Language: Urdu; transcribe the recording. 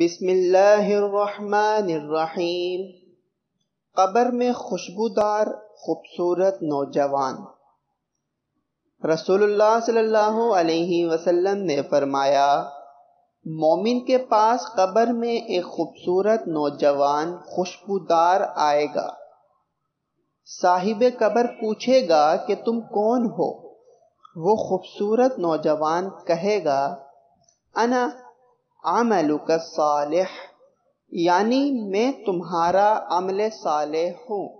بسم اللہ الرحمن الرحیم۔ قبر میں خوشبودار، خوبصورت نوجوان۔ رسول اللہ صلی اللہ علیہ وسلم نے فرمایا، مومن کے پاس قبر میں ایک خوبصورت نوجوان خوشبودار آئے گا۔ صاحب قبر پوچھے گا کہ تم کون ہو؟ وہ خوبصورت نوجوان کہے گا، انا عملک صالح یعنی میں تمہارا عمل صالح ہوں۔